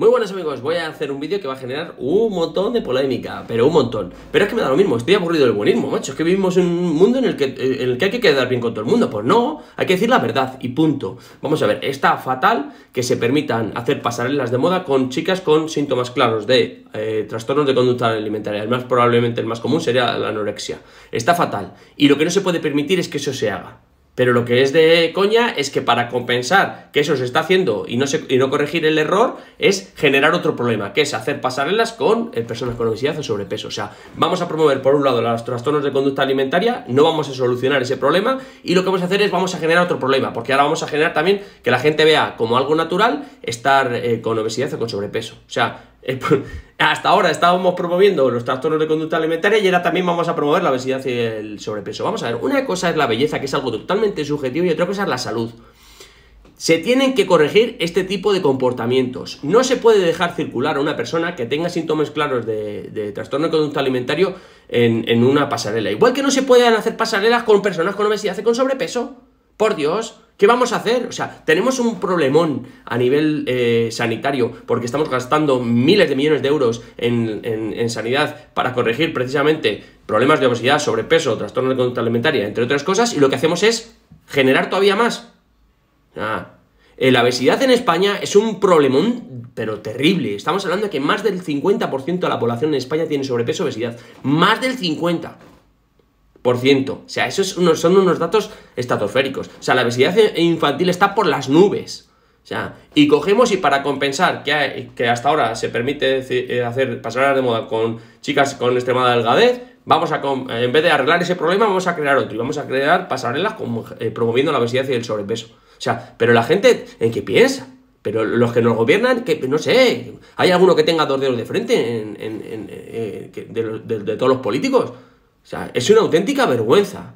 Muy buenos amigos, voy a hacer un vídeo que va a generar un montón de polémica, pero un montón. Pero es que me da lo mismo, estoy aburrido del buenismo, macho. Es que vivimos en un mundo en el que, en el que hay que quedar bien con todo el mundo. Pues no, hay que decir la verdad y punto. Vamos a ver, está fatal que se permitan hacer pasarelas de moda con chicas con síntomas claros de eh, trastornos de conducta alimentaria. El más probablemente el más común sería la anorexia. Está fatal. Y lo que no se puede permitir es que eso se haga. Pero lo que es de coña es que para compensar que eso se está haciendo y no, y no corregir el error es generar otro problema, que es hacer pasarelas con eh, personas con obesidad o sobrepeso. O sea, vamos a promover por un lado los trastornos de conducta alimentaria, no vamos a solucionar ese problema y lo que vamos a hacer es vamos a generar otro problema, porque ahora vamos a generar también que la gente vea como algo natural estar eh, con obesidad o con sobrepeso. O sea, hasta ahora estábamos promoviendo los trastornos de conducta alimentaria y ahora también vamos a promover la obesidad y el sobrepeso. Vamos a ver, una cosa es la belleza, que es algo totalmente subjetivo, y otra cosa es la salud. Se tienen que corregir este tipo de comportamientos. No se puede dejar circular a una persona que tenga síntomas claros de, trastorno de conducta alimentario en, en, una pasarela. Igual que no se pueden hacer pasarelas con personas con obesidad y con sobrepeso. Por Dios, ¿qué vamos a hacer? O sea, tenemos un problemón a nivel eh, sanitario porque estamos gastando miles de millones de euros en, sanidad para corregir precisamente problemas de obesidad, sobrepeso, trastorno de conducta alimentaria, entre otras cosas, y lo que hacemos es generar todavía más. Ah, eh, la obesidad en España es un problemón, pero terrible. Estamos hablando de que más del 50% de la población en España tiene sobrepeso obesidad. Más del 50% por ciento. O sea, esos son unos datos estratosféricos. O sea, la obesidad infantil está por las nubes. O sea, y cogemos y para compensar que, que hasta ahora se permite eh, hacer pasarelas de moda con chicas con extremada delgadez, vamos a, eh, en vez de arreglar ese problema, vamos a crear otro. Y vamos a crear pasarelas como, eh, promoviendo la obesidad y el sobrepeso. O sea, pero la gente, ¿en qué piensa? Pero los que nos gobiernan, que no sé, ¿hay alguno que tenga dos dedos de frente en, de todos los políticos? O sea, es una auténtica vergüenza.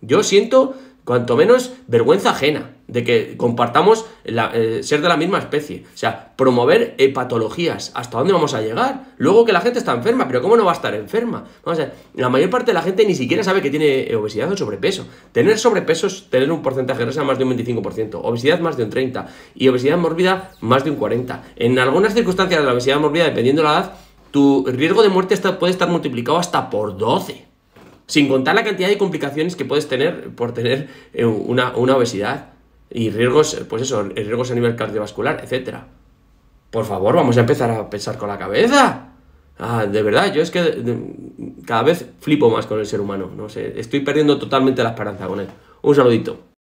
Yo siento, cuanto menos, vergüenza ajena de que compartamos eh, ser de la misma especie. O sea, promover patologías. ¿Hasta dónde vamos a llegar? Luego que la gente está enferma, pero ¿cómo no va a estar enferma? Vamos a ver, la mayor parte de la gente ni siquiera sabe que tiene obesidad o sobrepeso. Tener sobrepeso es tener un porcentaje de grasa más de un 25%, obesidad más de un 30% y obesidad mórbida más de un 40%. En algunas circunstancias de la obesidad mórbida, dependiendo de la edad, tu riesgo de muerte puede estar multiplicado hasta por 12. Sin contar la cantidad de complicaciones que puedes tener por tener eh, una, obesidad y riesgos, pues eso, riesgos a nivel cardiovascular, etc. Por favor, vamos a empezar a pensar con la cabeza. Ah, de verdad, yo es que cada vez flipo más con el ser humano. No sé, estoy perdiendo totalmente la esperanza con él. Un saludito.